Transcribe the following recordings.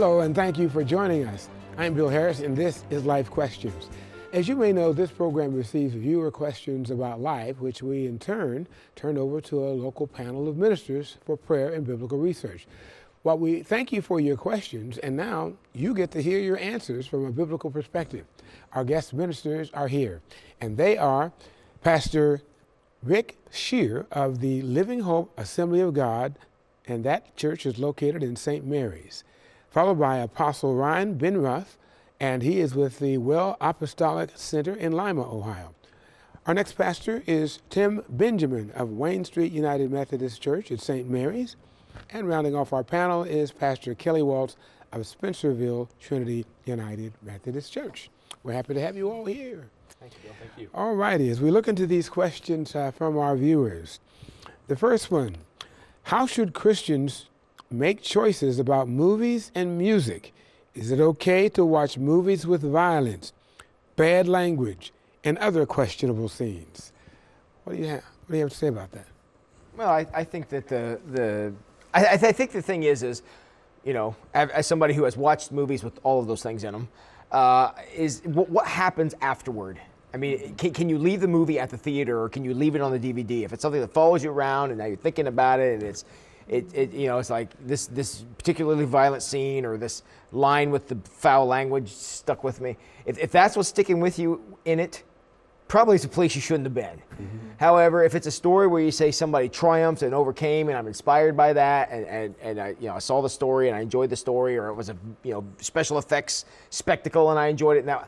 Hello, and thank you for joining us. I'm Bill Harris, and this is Life Questions. As you may know, this program receives viewer questions about life, which we in turn turn over to a local panel of ministers for prayer and biblical research. Well, we thank you for your questions, and now you get to hear your answers from a biblical perspective. Our guest ministers are here, and they are Pastor Rick Scheer of the Living Hope Assembly of God, and that church is located in St. Mary's, followed by Apostle Ryan Benroth and he is with the Well Apostolic Center in Lima, Ohio. Our next pastor is Tim Benjamin of Wayne Street United Methodist Church at St. Mary's. And rounding off our panel is Pastor Kelly Waltz of Spencerville Trinity United Methodist Church. We're happy to have you all here. Thank you, Bill. Thank you. All righty, as we look into these questions uh, from our viewers, the first one How should Christians make choices about movies and music is it okay to watch movies with violence, bad language, and other questionable scenes? What do you have? What do you have to say about that? Well, I, I think that the the I, I, think the thing is is you know as somebody who has watched movies with all of those things in them uh, is what, what happens afterward. I mean, can, can, you leave the movie at the theater or can you leave it on the DVD? If it's something that follows you around and now you're thinking about it and it's it, it, you know, it's like this, this particularly violent scene or this line with the foul language stuck with me. If, if that's what's sticking with you in it, probably it's a place you shouldn't have been. Mm-hmm. However, if it's a story where you say somebody triumphed and overcame, and I'm inspired by that, and, and, and I, you know, I saw the story and I enjoyed the story, or it was a you know special effects spectacle and I enjoyed it. Now,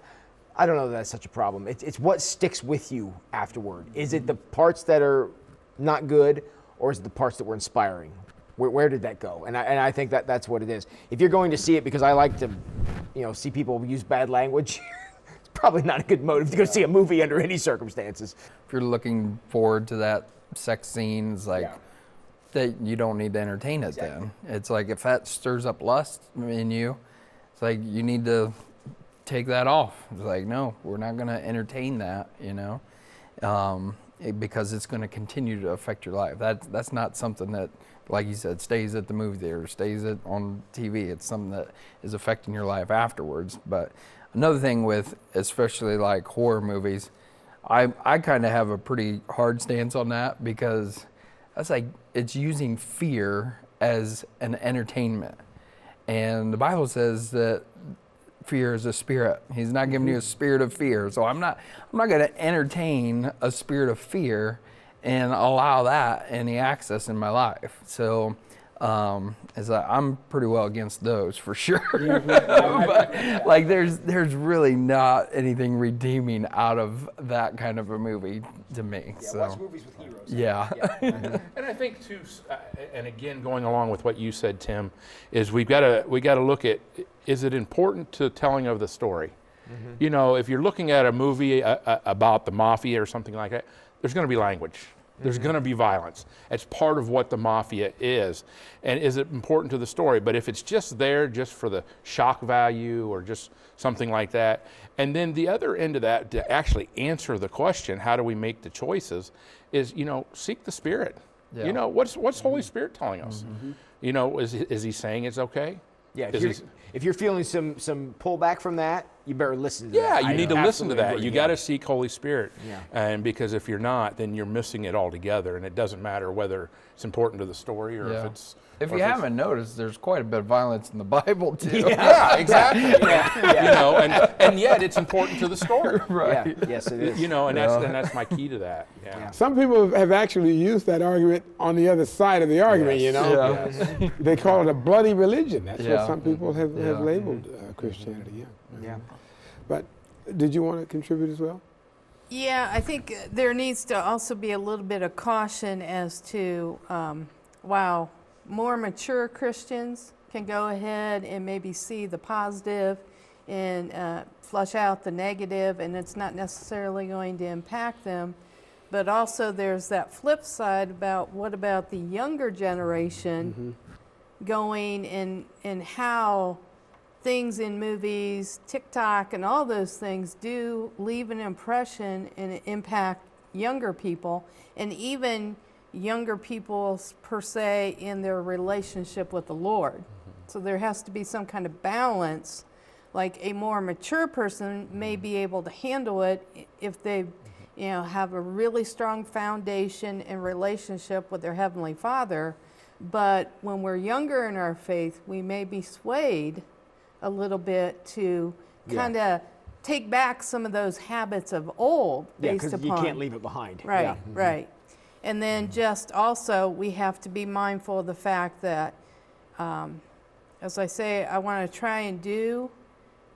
I don't know that that's such a problem. It's, it's what sticks with you afterward. Is it the parts that are not good, or is it the parts that were inspiring? Where, where did that go? And I, and I think that that's what it is. If you're going to see it because I like to, you know, see people use bad language, it's probably not a good motive to go see a movie under any circumstances. If you're looking forward to that sex scenes, like. Yeah. That you don't need to entertain it exactly. then. It's like if that stirs up lust in you, it's like you need to take that off. It's like, no, we're not going to entertain that, you know, um, because it's going to continue to affect your life. That, that's not something that like you said, stays at the movie theater, stays it on TV. It's something that is affecting your life afterwards. But another thing with especially like horror movies, I I kind of have a pretty hard stance on that because that's like it's using fear as an entertainment. And the Bible says that fear is a spirit. He's not giving you a mm-hmm. spirit of fear. So I'm not I'm not going to entertain a spirit of fear and allow that any access in my life. So um, is that I'm pretty well against those for sure. but, like there's there's really not anything redeeming out of that kind of a movie to me. Yeah, so. watch movies with heroes. Yeah. yeah. and I think too, uh, and again going along with what you said, Tim, is we've got to we got to look at is it important to telling of the story. Mm-hmm. You know, if you're looking at a movie uh, uh, about the mafia or something like that, there's going to be language. There's mm-hmm. going to be violence. It's part of what the mafia is. And is it important to the story? But if it's just there just for the shock value or just something like that, and then the other end of that to actually answer the question, how do we make the choices, is, you know, seek the Spirit. Yeah. You know, what's, what's mm-hmm. Holy Spirit telling us? Mm-hmm. You know, is, is he saying it's okay? Yeah, if you're, if you're, feeling some some pullback from that, you better listen to yeah, that. Yeah, you I need to listen to that. You yeah. got to seek Holy Spirit. Yeah. And because if you're not, then you're missing it altogether, and it doesn't matter whether it's important to the story or yeah. if it's if you haven't noticed, there's quite a bit of violence in the Bible too. Yeah, yeah exactly. yeah. You know, and, and yet it's important to the story. right. Yeah. Yes, it is. You know, and that's and that's my key to that. Yeah. Some people have actually used that argument on the other side of the argument. Yes. You know, yes. they call it a bloody religion. That's what some people have, have labeled uh, Christianity. Yeah. Yeah. But did you want to contribute as well? Yeah, I think there needs to also be a little bit of caution as to, um, wow, more mature Christians can go ahead and maybe see the positive and uh, flush out the negative, and it's not necessarily going to impact them. But also, there's that flip side about what about the younger generation mm-hmm. going and and how things in movies, TikTok, and all those things do leave an impression and impact younger people, and even younger people per se in their relationship with the Lord. Mm-hmm. So there has to be some kind of balance. Like a more mature person may be able to handle it if they, you know, have a really strong foundation and relationship with their heavenly Father. But when we're younger in our faith, we may be swayed a little bit to Yeah. kind of take back some of those habits of old Yeah, based upon you can't leave it behind. Right, Yeah. right. Mm-hmm. And then mm-hmm. just also, we have to be mindful of the fact that, um, as I say, I want to try and do,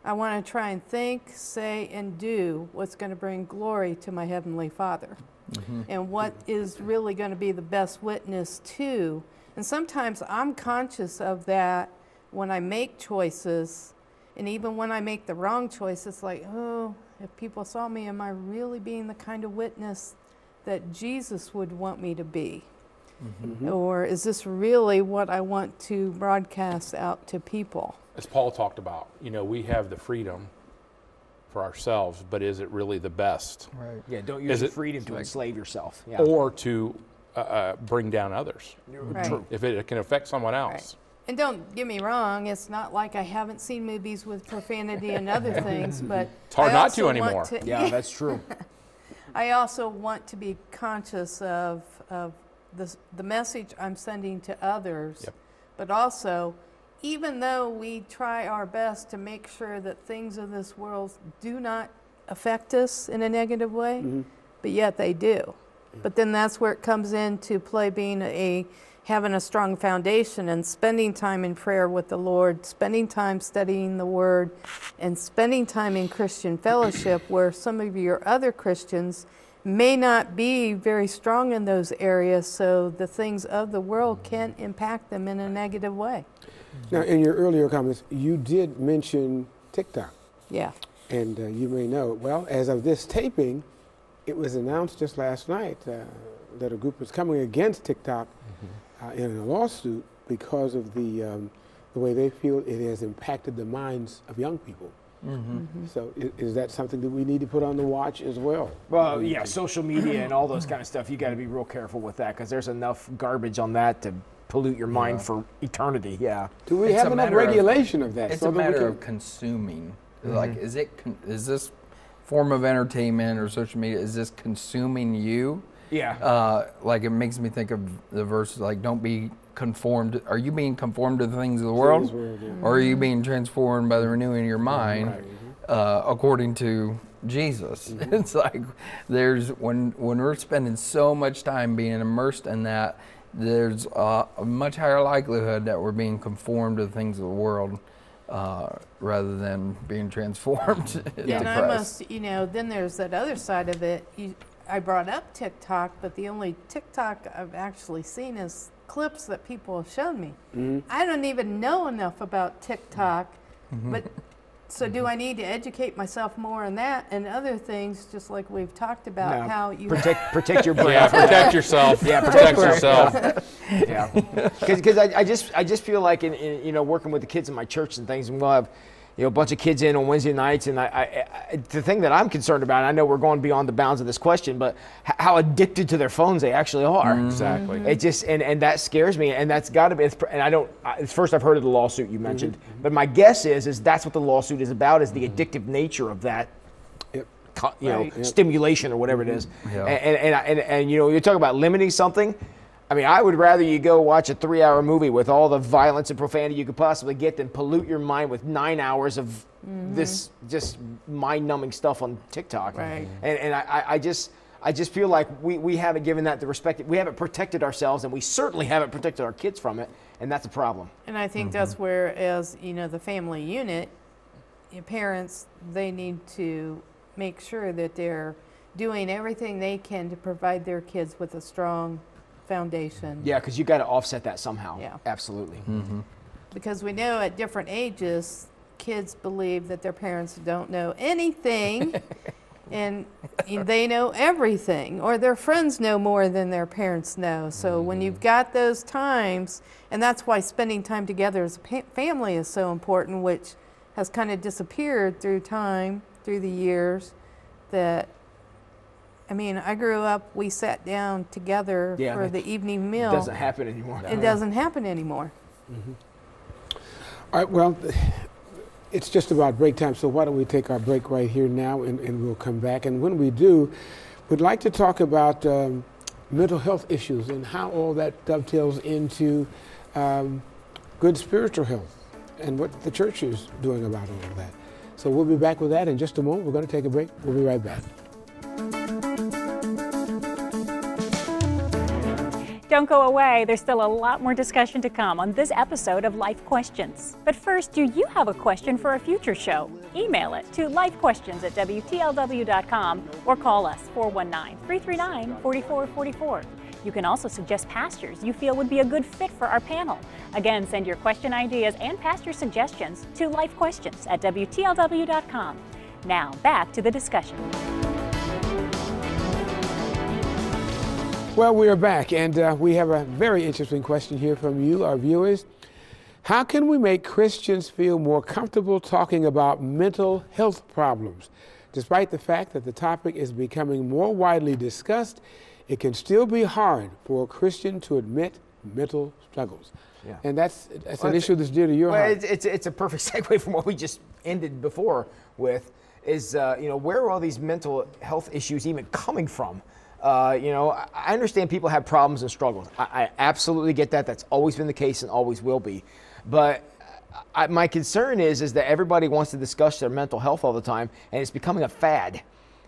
I want to try and think, say, and do what's going to bring glory to my Heavenly Father. Mm-hmm. And what is really going to be the best witness to. And sometimes I'm conscious of that when I make choices. And even when I make the wrong choice, it's like, oh, if people saw me, am I really being the kind of witness that Jesus would want me to be? Or is this really what I want to broadcast out to people? As Paul talked about, you know, we have the freedom for ourselves, but is it really the best? Right. Yeah, don't use Is your it- freedom to like- enslave yourself. Yeah. Or to uh, uh, bring down others? Right. If it can affect someone else. And don't get me wrong, it's not like I haven't seen movies with profanity and other things, but It's hard I not to anymore. to- yeah, that's true. I also want to be conscious of, of the, the message I'm sending to others. Yep. But also, even though we try our best to make sure that things of this world do not affect us in a negative way, mm-hmm. but yet they do. But then that's where it comes into play being a having a strong foundation and spending time in prayer with the Lord, spending time studying the Word, and spending time in Christian fellowship where some of your other Christians may not be very strong in those areas, so the things of the world can impact them in a negative way. Now, in your earlier comments, you did mention TikTok. Yeah. And uh, you may know, well, as of this taping, it was announced just last night uh, that a group is coming against TikTok uh, in a lawsuit because of the, um, the way they feel it has impacted the minds of young people. So is, is that something that we need to put on the watch as well? Well, yeah, social media and all those kind of stuff. You got to be real careful with that because there's enough garbage on that to pollute your mind for eternity. Yeah. Do we It's have enough matter of- regulation of, that? It's so a that we matter can- of consuming. Like, is it con- is this form of entertainment or social media? Is this consuming you? Yeah. Uh, like it makes me think of the verse like, "Don't be conformed." Are you being conformed to the things of the world, world, yeah. or are you being transformed by the renewing of your mind, uh, according to Jesus? It's like there's when when we're spending so much time being immersed in that, there's uh, a much higher likelihood that we're being conformed to the things of the world. Uh, rather than being transformed Yeah, and I must, you know, then there's that other side of it. You, I brought up TikTok, but the only TikTok I've actually seen is clips that people have shown me. Mm-hmm. I don't even know enough about TikTok, mm-hmm. but so do I need to educate myself more on that and other things, just like we've talked about No. how you. protect protect your brain. Yeah, protect yourself. Yeah, protect protect yourself. yeah, because I, I just I just feel like in, in you know working with the kids in my church and things, and we'll have you know a bunch of kids in on Wednesday nights, and I, I, I the thing that I'm concerned about, and I know we're going beyond the bounds of this question, but h- how addicted to their phones they actually are. Mm-hmm. Exactly. It just and, and that scares me, and that's got to be, it's, and I don't. I- It's first I've heard of the lawsuit you mentioned, mm-hmm. but my guess is is that's what the lawsuit is about is the mm-hmm. addictive nature of that Yep. co- you know, Right. Yep. stimulation or whatever it is. Yeah. And, and, and, and, and, you know, you talk about limiting something. I mean, I would rather you go watch a three hour movie with all the violence and profanity you could possibly get than pollute your mind with nine hours of mm-hmm. this just mind numbing stuff on TikTok. Right. And, and I, I- I just. I just feel like we, we haven't given that the respect. We haven't protected ourselves, and we certainly haven't protected our kids from it, and that's a problem. And I think mm-hmm. that's where, as you know, the family unit, your parents, they need to make sure that they're doing everything they can to provide their kids with a strong foundation. Yeah, because you got to offset that somehow. Yeah. Absolutely. Mm-hmm. Because we know at different ages, kids believe that their parents don't know anything and they know everything, or their friends know more than their parents know. So when you've mm-hmm. got those times, and that's why spending time together as a pa- family is so important, which has kind of disappeared through time, through the years, that I mean, I grew up, we sat down together Yeah, for the evening meal. It doesn't happen anymore. It doesn't happen anymore. All right, well, it's just about break time, so why don't we take our break right here now and, and we'll come back. And when we do, we'd like to talk about um, mental health issues and how all that dovetails into um, good spiritual health and what the church is doing about all of that. So we'll be back with that in just a moment. We're going to take a break. We'll be right back. Don't go away. There's still a lot more discussion to come on this episode of Life Questions. But first, do you have a question for a future show? Email it to lifequestions at WTLW.com or call us 419 339 4444. You can also suggest pastors you feel would be a good fit for our panel. Again, send your question ideas and pastor suggestions to lifequestions at WTLW.com. Now, back to the discussion. Well, we are back, and uh, we have a very interesting question here from you, our viewers. How can we make Christians feel more comfortable talking about mental health problems? Despite the fact that the topic is becoming more widely discussed, it can still be hard for a Christian to admit mental struggles. Yeah. And that's, that's Well, an issue that's dear to your Well, heart. it's, it's, it's a perfect segue from what we just ended before with is, uh, you know, where are all these mental health issues even coming from? Uh, you know, I understand people have problems and struggles. I, I absolutely get that. That's always been the case and always will be. But I, my concern is, is that everybody wants to discuss their mental health all the time, and it's becoming a fad.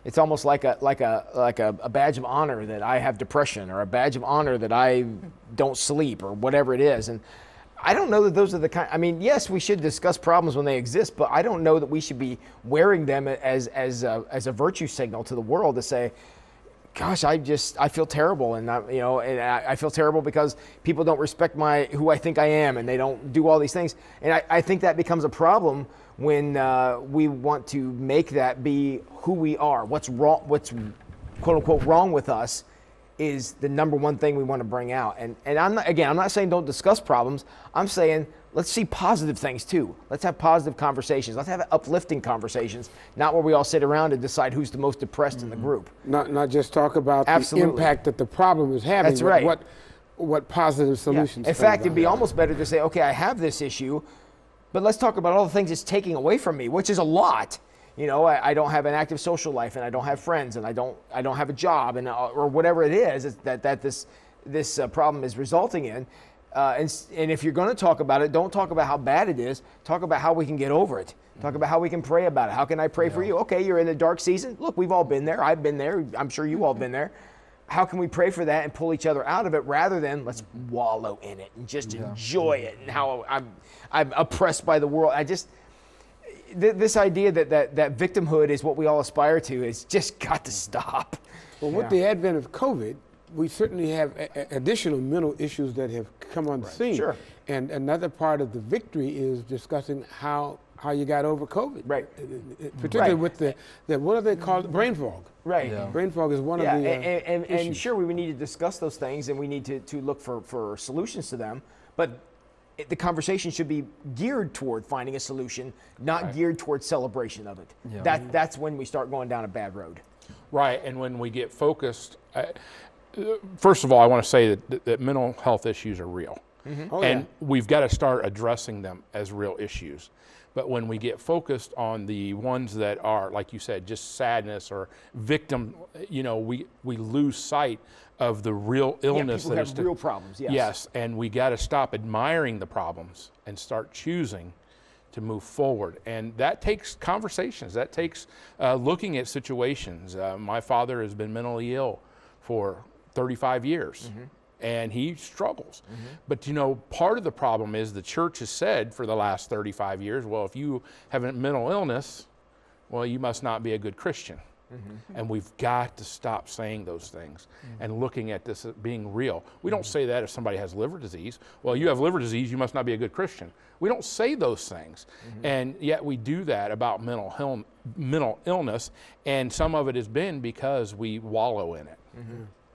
It's almost like a like a like a, a badge of honor that I have depression, or a badge of honor that I don't sleep, or whatever it is. And I don't know that those are the kind. I mean, yes, we should discuss problems when they exist, but I don't know that we should be wearing them as as a, as a virtue signal to the world to say, gosh, I just I feel terrible, and I, you know, and I, I feel terrible because people don't respect my who I think I am, and they don't do all these things, and I, I think that becomes a problem when uh, we want to make that be who we are. What's wrong? What's quote unquote wrong with us is the number one thing we want to bring out. And and I'm not again, I'm not saying don't discuss problems. I'm saying let's see positive things too. Let's have positive conversations. Let's have uplifting conversations, not where we all sit around and decide who's the most depressed in the group. not, not just talk about Absolutely. the impact that the problem is having, That's right. what, what positive Yeah. solutions. In fact, it'd be it. almost better to say, okay, I have this issue, but let's talk about all the things it's taking away from me, which is a lot. You know, I, I don't have an active social life, and I don't have friends, and I don't, I don't have a job, and uh, or whatever it is, is that that this this uh, problem is resulting in. Uh, and, and if you're going to talk about it, don't talk about how bad it is. Talk about how we can get over it. Talk mm-hmm. about how we can pray about it. How can I pray for you? Okay, you're in a dark season. Look, we've all been there. I've been there. I'm sure you all been there how can we pray for that and pull each other out of it rather than let's mm-hmm. wallow in it and just enjoy it and how mm-hmm. I'm, I'm oppressed by the world. I just, th- this idea that, that, that victimhood is what we all aspire to is just got to stop. Well, with the advent of COVID, we certainly have a- a- additional mental issues that have come on the scene. Sure. And another part of the victory is discussing how how you got over COVID. Right. Uh, uh, Particularly Right. with the, the what do they call it? Brain fog. Right. Yeah. Brain fog is one Yeah, of the. uh, and, and, and issues. sure, we need to discuss those things and we need to, to look for, for solutions to them, but it, the conversation should be geared toward finding a solution, not geared toward celebration of it. Yeah. That, that's when we start going down a bad road. Right, and when we get focused, uh, uh, first of all, I want to say that, that mental health issues are real. Oh, and yeah. we've got to start addressing them as real issues. But when we get focused on the ones that are, like you said, just sadness or victim, you know, we, we lose sight of the real illness Yeah, people that have is to- real problems, yes. Yes, and we got to stop admiring the problems and start choosing to move forward. And that takes conversations. That takes uh, looking at situations. Uh, my father has been mentally ill for 35 years. And he struggles. But you know, part of the problem is the church has said for the last 35 years, well, if you have a mental illness, well, you must not be a good Christian. And we've got to stop saying those things and looking at this as being real. We don't say that if somebody has liver disease. Well, you have liver disease, you must not be a good Christian. We don't say those things. And yet we do that about mental, mental illness. And some of it has been because we wallow in it.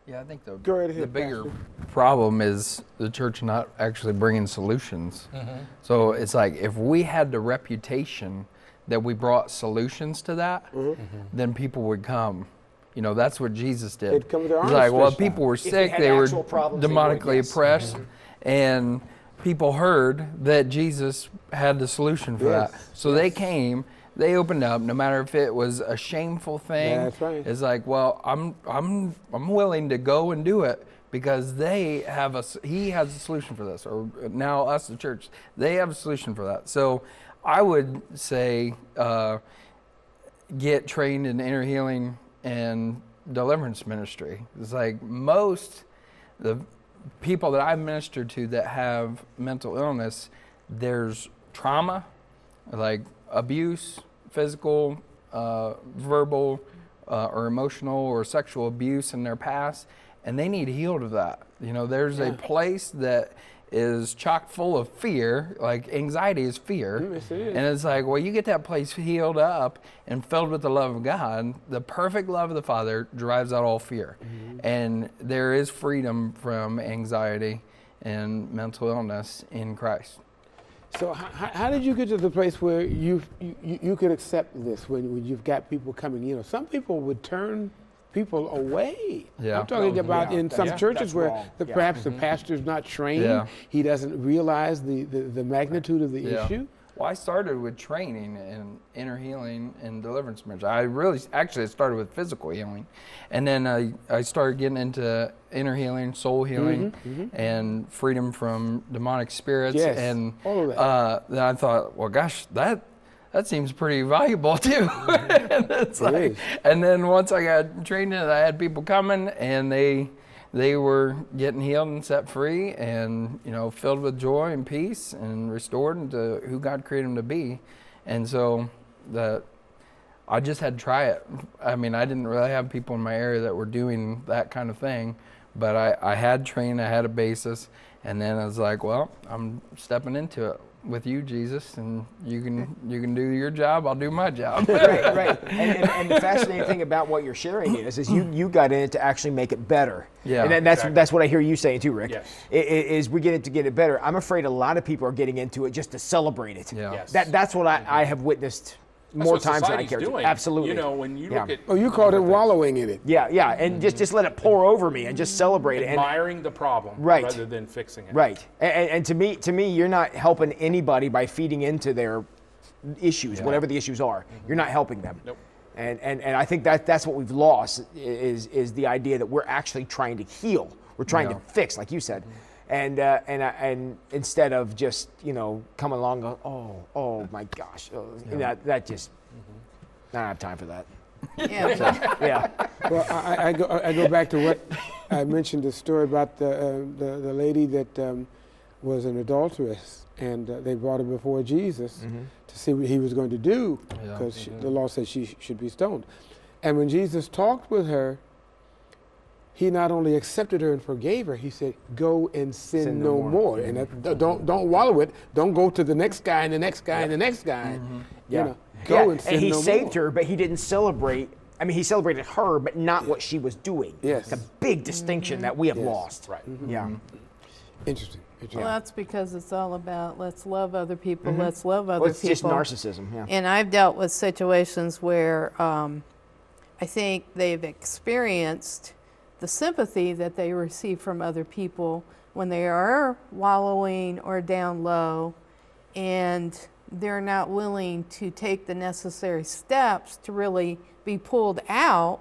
Yeah, I think the, Go right the bigger Pastor. problem is the church not actually bringing solutions. Mm-hmm. So it's like if we had the reputation that we brought solutions to that, mm-hmm. Mm-hmm. then people would come. You know, that's what Jesus did. They'd come with their He's arms like, well, stretched people were sick, had they, were actual problems, they would, demonically yes. oppressed, and people heard that Jesus had the solution for Yes, that. So they came, they opened up, no matter if it was a shameful thing. That's right. It's like, well, I'm I'm I'm willing to go and do it because they have a he has a solution for this or now us the church they have a solution for that so i would say uh, get trained in inner healing and deliverance ministry it's like most the people that i've ministered to that have mental illness there's trauma like abuse physical uh, verbal uh, or emotional or sexual abuse in their past and they need healed of that. You know there's a place that is chock full of fear like anxiety is fear. Yes, it is. and it's like well you get that place healed up and filled with the love of god the perfect love of the father drives out all fear. And there is freedom from anxiety and mental illness in christ So how, how- how did you get to the place where you you, you could accept this when, when you've got people coming? You know, some people would turn people away. Yeah. I'm talking Oh, about yeah, in some yeah, churches where wrong. the, Yeah. perhaps the mm-hmm. pastor's not trained. Yeah. He doesn't realize the, the, the magnitude of the Yeah. issue. Well, I started with training in inner healing and deliverance ministry. I really, actually, I started with physical healing, and then I, I started getting into inner healing, soul healing, mm-hmm, mm-hmm. and freedom from demonic spirits. Yes, and all of that. Uh, then I thought, well, gosh, that that seems pretty valuable too. Mm-hmm. and, it's It like, and then once I got trained in it, I had people coming, and they they were getting healed and set free and you know filled with joy and peace and restored into who god created them to be. And so the i just had to try it. I mean i didn't really have people in my area that were doing that kind of thing but i, I had trained i had a basis and then i was like well i'm stepping into it with you jesus and you can you can do your job i'll do my job right, right. And, and, and the fascinating thing about what you're sharing is, is you, you got in it to actually make it better. Yeah. And then that's Exactly. that's what I hear you saying too, Rick. Yes. I- i- Is we get it to get it better. I'm afraid a lot of people are getting into it just to celebrate it. Yeah. Yes. That that's what I, mm-hmm. I have witnessed That's more what times than I society's care to. Absolutely. You know, when you Yeah. look at Oh, you called it wallowing in it. Yeah, yeah, and just just let it pour over me and just celebrate it. And, admiring the problem Right. rather than fixing it. right. And, and, and to me, to me, you're not helping anybody by feeding into their issues, whatever the issues are. Mm-hmm. You're not helping them. Nope. And, and, and I think that that's what we've lost is, is the idea that we're actually trying to heal. We're trying to fix, like you said. Mm-hmm. And, uh, and, uh, and instead of just, you know, coming along go, oh, oh my gosh, oh, that, that just, I don't have time for that. Yeah. Yeah. Well, I, I- I go, I go back to what I mentioned the story about the, uh, the, the lady that um, was an adulteress, and uh, they brought her before Jesus to see what he was going to do, Yeah. because the law said she sh- should be stoned. And when Jesus talked with her, he not only accepted her and forgave her, he said, "Go and sin, Sin no, no more." more. And that, don't don't wallow it. Don't go to the next guy and the next guy and the next guy. Mm-hmm. You know, go yeah. and sin no more." And he no saved more. her, but he didn't celebrate. I mean, he celebrated her, but not what she was doing. Yes. It's a big distinction that we have Yes. lost. Right. Mm-hmm. Mm-hmm. Yeah. Interesting. Interesting. Well, that's because it's all about let's love other people, let's love other Well, it's people. just narcissism. Yeah. And I've dealt with situations where um, I think they've experienced the sympathy that they receive from other people when they are wallowing or down low, and they're not willing to take the necessary steps to really be pulled out.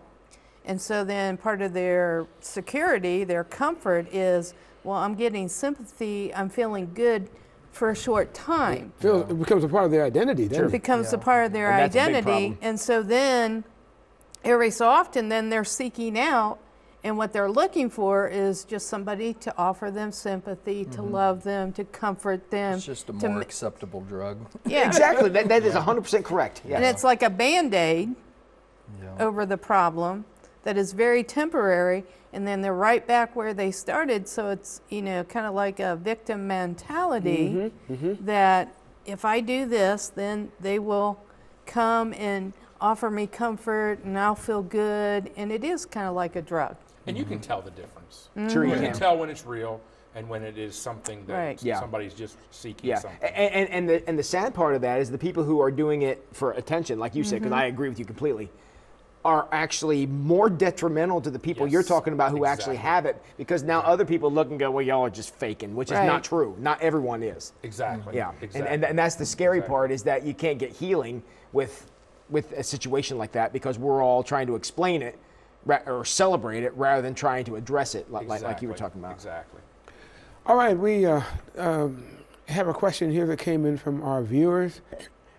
And so then part of their security, their comfort is, well, I'm getting sympathy, I'm feeling good for a short time Feels, it becomes a part of their identity, doesn't it? becomes a part of their And that's a big identity. And so then, every so often, then they're seeking out, and what they're looking for is just somebody to offer them sympathy, to mm-hmm. love them, to comfort them. it's just a more ma- acceptable drug yeah. Exactly. That, that is 100% correct. Yeah. And it's like a band aid over the problem that is very temporary, and then they're right back where they started. So it's, you know, kind of like a victim mentality mm-hmm. Mm-hmm. that if I do this, then they will come and offer me comfort and I'll feel good. And it is kind of like a drug. And you can mm-hmm. tell the difference. Sure you You can can. tell when it's real and when it is something that Right. Yeah. somebody's just seeking Yeah, something. and, and, and, the, and the sad part of that is the people who are doing it for attention, like you said, because mm-hmm. I agree with you completely. are actually more detrimental to the people you're talking about who actually have it because now other people look and go, well, y'all are just faking, which is not true. Not everyone is. Exactly. Yeah, Exactly. and, and and that's the scary Exactly. part is that you can't get healing with with a situation like that because we're all trying to explain it ra- or celebrate it rather than trying to address it like, like, like you were talking about. Exactly. All right, we uh, um, have a question here that came in from our viewers.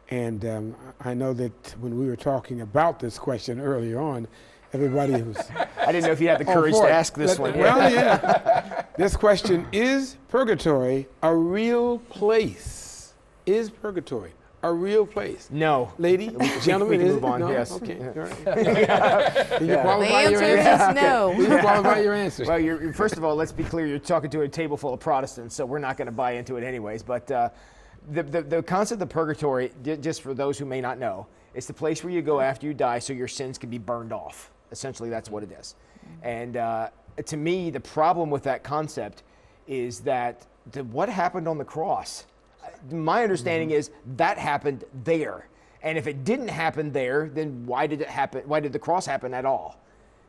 And um, I know that when we were talking about this question earlier on, everybody was I didn't know if you had the courage to ask this Let- one. Well, yeah. this question is purgatory a real place? Is purgatory a real place? No. Lady, gentlemen, can is move it? on, No? yes. Okay. All right. Can you The qualify your answer answer? is no. Please qualify your answer. Well, you're, you're- first of all, let's be clear. You're talking to a table full of Protestants, so we're not going to buy into it anyways. But uh, the, the, the concept of purgatory, just for those who may not know, it's the place where you go after you die so your sins can be burned off. Essentially, that's what it is. And uh, to me, the problem with that concept is that the, what happened on the cross? My understanding is that happened there. And if it didn't happen there, then why did it happen? Why did the cross happen at all?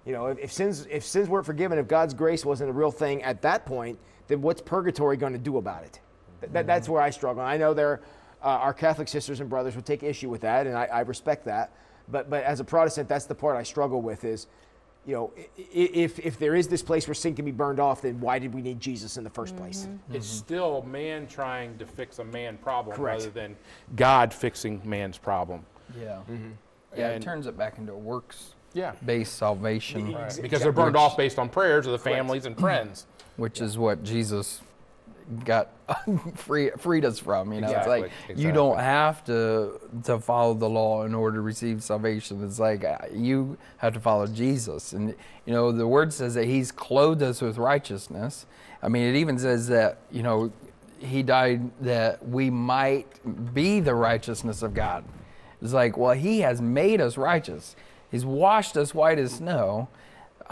You know, if, if sins if sins weren't forgiven, if God's grace wasn't a real thing at that point, then what's purgatory going to do about it? Th- that, that's where I struggle. I know there, uh, our Catholic sisters and brothers would take issue with that, and I, I respect that. But but as a Protestant, that's the part I struggle with is, you know, i- i- if if there is this place where sin can be burned off, then why did we need Jesus in the 1st place? Mm-hmm. It's mm-hmm. still man trying to fix a man problem Correct. rather than God fixing man's problem. Yeah. Mm-hmm. Yeah, it turns it back into a works Yeah. based salvation, Because they're burned off based on prayers of the families and friends. which is what Jesus got free, freed us from. You know, Exactly, it's like you don't have to to follow the law in order to receive salvation. It's like uh, you have to follow Jesus, and you know the word says that He's clothed us with righteousness. I mean, it even says that you know He died that we might be the righteousness of God. It's like, well, He has made us righteous. He's washed us white as snow.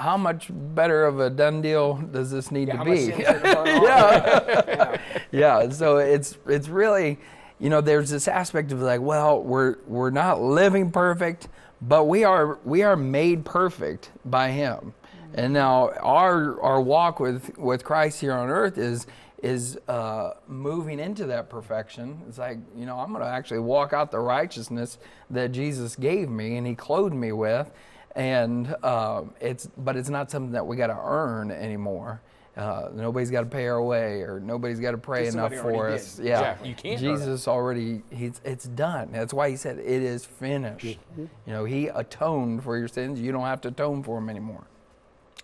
How much better of a done deal does this need Yeah, to be? sin is there to burn off? yeah. So it's it's really you know there's this aspect of like well we're we're not living perfect but we are we are made perfect by him. And now our our walk with with christ here on earth is is uh, moving into that perfection. It's like you know i'm going to actually walk out the righteousness that jesus gave me and he clothed me with and um, it's but it's not something that we got to earn anymore uh, nobody's got to pay our way, or nobody's got to pray enough for us. did. Yeah, Yeah, you can't. Jesus already, he's it's done. That's why he said it is finished. Mm-hmm. You know, he atoned for your sins. You don't have to atone for them anymore.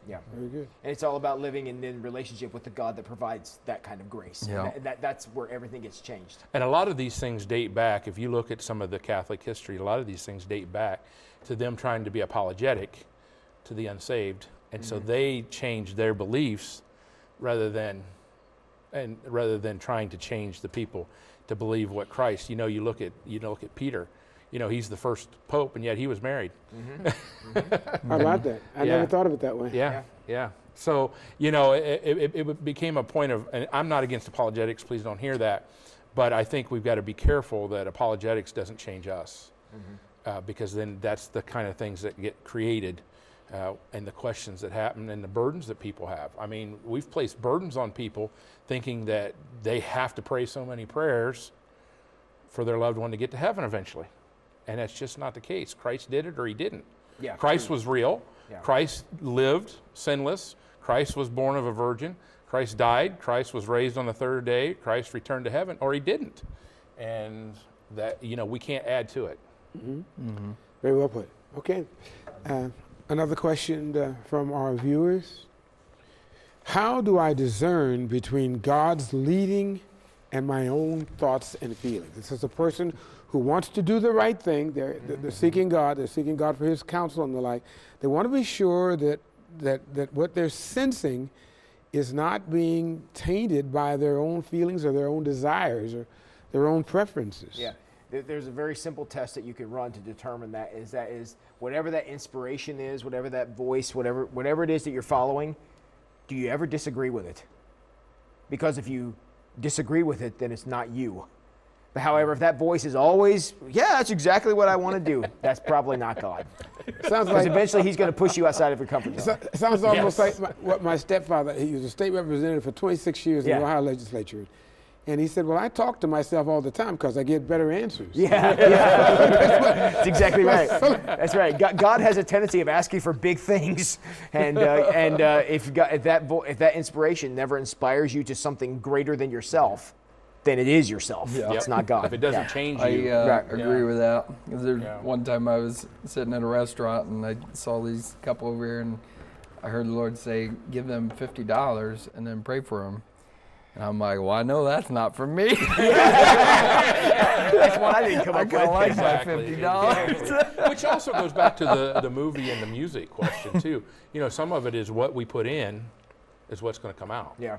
Yeah. Very good. And it's all about living in, in relationship with the God that provides that kind of grace. And Yeah. that, that, that's where everything gets changed. And a lot of these things date back, if you look at some of the Catholic history, a lot of these things date back to them trying to be apologetic to the unsaved. And so mm-hmm. they changed their beliefs rather than and rather than trying to change the people to believe what Christ. You know, you look at you look at Peter. You know, he's the first pope and yet he was married. Mm-hmm. Mm-hmm. How about that? I Yeah. never thought of it that way. Yeah, yeah. So you know, it, it, it became a point of, and I'm not against apologetics. Please don't hear that, but I think we've got to be careful that apologetics doesn't change us, uh, because then that's the kind of things that get created, uh, and the questions that happen, and the burdens that people have. I mean, we've placed burdens on people, thinking that they have to pray so many prayers for their loved one to get to heaven eventually, and that's just not the case. Christ did it, or he didn't. Yeah, Christ was real. Yeah. Christ lived sinless. Christ was born of a virgin. Christ died. Christ was raised on the third day. Christ returned to heaven, or he didn't. And that, you know, we can't add to it. Very well put. Okay. Uh, another question uh, from our viewers. How do I discern between God's leading and my own thoughts and feelings? This is a person who wants to do the right thing. They're, they're they're seeking God. They're seeking God for His counsel and the like. They want to be sure that, that, that what they're sensing is not being tainted by their own feelings or their own desires or their own preferences. Yeah. There- There's a very simple test that you can run to determine that is that is whatever that inspiration is, whatever that voice, whatever whatever it is that you're following, do you ever disagree with it? Because if you disagree with it, then it's not you. But however, if that voice is always, yeah, that's exactly what I want to do, that's probably not God. Sounds like eventually He's going to push you outside of your comfort zone. So- Sounds almost Yes. like my, what my stepfather, he was a state representative for 26 years in the Ohio legislature. And he said, Well, I talk to myself all the time because I get better answers. Yeah, yeah. that's exactly right. That's right. God, God has a tendency of asking for big things, and uh, and uh, if, God, if that vo- if that inspiration never inspires you to something greater than yourself, then it is yourself. Yeah. It's not God. If it doesn't Yeah. change I you, uh, Right. agree Yeah. with that. There, Yeah. One time I was sitting at a restaurant and I saw these couple over here, and I heard the Lord say, "Give them fifty dollars and then pray for them." And I'm like, "Well, I know that's not for me. That's one I didn't come I up kind with. like Exactly. my fifty dollars." which also goes back to the, the movie and the music question too. You know, some of it is what we put in is what's going to come out. Yeah.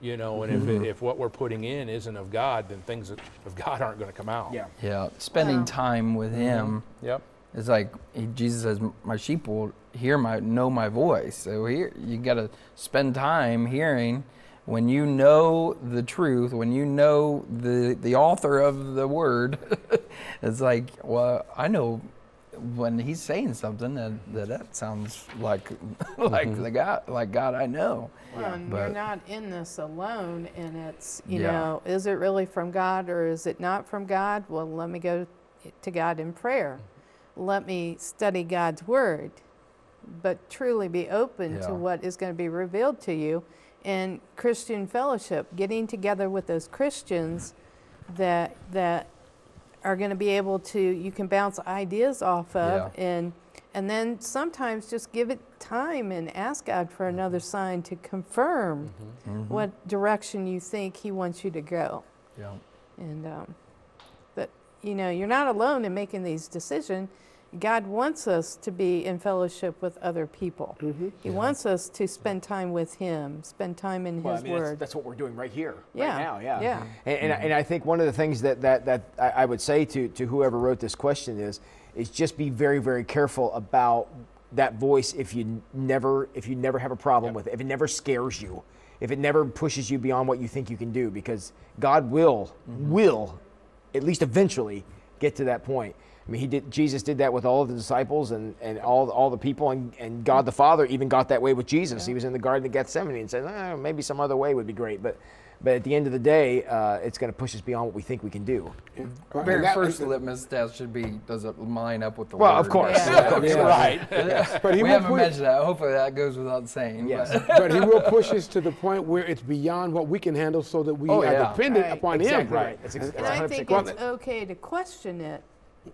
You know, and if, it, if what we're putting in isn't of God, then things of God aren't going to come out. Yeah. yeah, spending Wow. time with mm-hmm. Him. Yep. It's like he, Jesus says, "My sheep will hear my know my voice." So here you got to spend time hearing. When you know the truth, when you know the the author of the word, it's like, well, I know when he's saying something that that, that sounds like like mm-hmm. the God, like God I know. Well, and you're not in this alone, and it's, you Yeah. know, is it really from God or is it not from God? Well, let me go to God in prayer. Mm-hmm. Let me study God's word, but truly be open Yeah. to what is going to be revealed to you. And Christian fellowship, getting together with those Christians that that are going to be able to you can bounce ideas off of Yeah. and and then sometimes just give it time and ask God for mm-hmm. another sign to confirm mm-hmm. Mm-hmm. what direction you think He wants you to go. Yeah. And um, but you know you're not alone in making these decisions. God wants us to be in fellowship with other people. Mm-hmm. He wants us to spend time with Him, spend time in Well, I His mean, that's, Word. that's what we're doing right here, Yeah. right now. Yeah. Yeah. And, and, I- and I think one of the things that, that, that I, I would say to, to whoever wrote this question is, is just be very, very careful about that voice if you never, if you never have a problem with it, if it never scares you, if it never pushes you beyond what you think you can do, because God will, mm-hmm. will, at least eventually, get to that point. I mean, he did. Jesus did that with all of the disciples and, and all all the people, and, and God the Father even got that way with Jesus. He was in the Garden of Gethsemane and said, eh, maybe some other way would be great, but but at the end of the day, uh, it's going to push us beyond what we think we can do. Well, Very that first was- litmus test should be: Does it line up with the Well, word? of course, Yeah. of course, Yeah. right. But he we will haven't put- mentioned that. Hopefully, that goes without saying. Yes. but- but he will push us to the point where it's beyond what we can handle so that we Oh, are yeah. dependent Right. upon Exactly him. right. That's ex- And I think it's okay to question it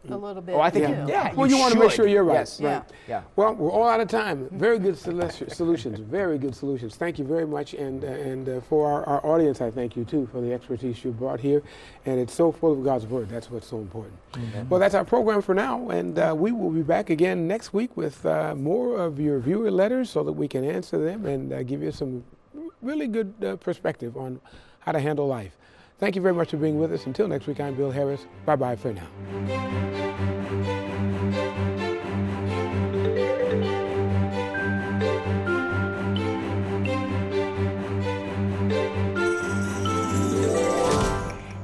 a little bit. Oh, I think too. you- yeah. Well, you, want to make sure you're right. Yes. right. Yeah. Yeah. Well, we're all out of time. Very good solutions. Very good solutions. Thank you very much. And, uh, and uh, for our, our audience, I thank you too for the expertise you brought here. And it's so full of God's Word. That's what's so important. Well, that's our program for now. And uh, we will be back again next week with uh, more of your viewer letters so that we can answer them and uh, give you some really good uh, perspective on how to handle life. Thank you very much for being with us. Until next week, I'm Bill Harris. Bye bye for now.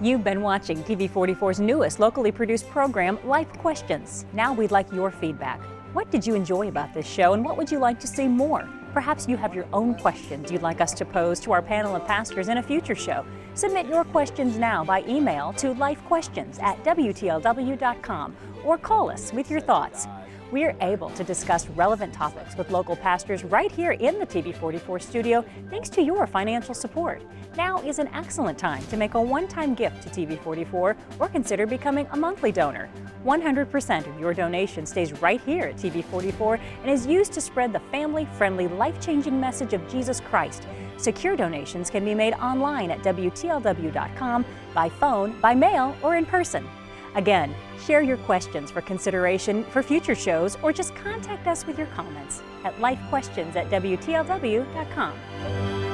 You've been watching TV44's newest locally produced program, Life Questions. Now we'd like your feedback. What did you enjoy about this show and what would you like to see more? Perhaps you have your own questions you'd like us to pose to our panel of pastors in a future show. Submit your questions now by email to lifequestions at WTLW.com or call us with your thoughts. We're able to discuss relevant topics with local pastors right here in the TV44 studio thanks to your financial support. Now is an excellent time to make a one time gift to TV44 or consider becoming a monthly donor. 100% of your donation stays right here at TV44 and is used to spread the family friendly, life changing message of Jesus Christ. Secure donations can be made online at WTLW.com, by phone, by mail, or in person. Again, share your questions for consideration for future shows or just contact us with your comments at lifequestions at WTLW.com.